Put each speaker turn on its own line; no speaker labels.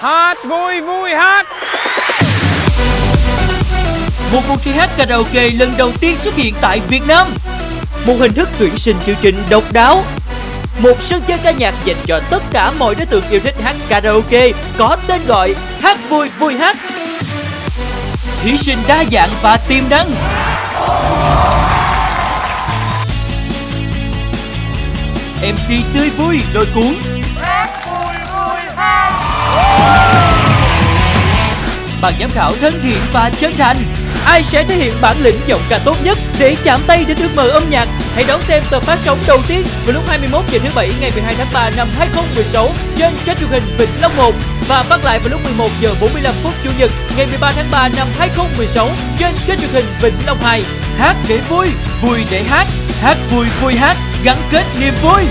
Hát, vui vui, hát.
Một cuộc thi hát karaoke lần đầu tiên xuất hiện tại Việt Nam. Một hình thức tuyển sinh chương trình độc đáo. Một sân chơi ca nhạc dành cho tất cả mọi đối tượng yêu thích hát karaoke Có tên gọi Hát vui vui hát. Thí sinh đa dạng và tiềm năng. MC tươi vui, lôi cuốn. Ban giám khảo thân thiện và chân thành Ai sẽ thể hiện bản lĩnh giọng ca tốt nhất để chạm tay đến ước mơ âm nhạc? Hãy đón xem tập phát sóng đầu tiên vào lúc 21 giờ thứ bảy ngày 12 tháng 3 năm 2016 trên kênh truyền hình Vịnh Long 1 và phát lại vào lúc 11 giờ 45 phút chủ nhật ngày 13 tháng 3 năm 2016 trên kênh truyền hình Vịnh Long 2. Hát để vui, vui để hát, hát vui vui hát, gắn kết niềm vui.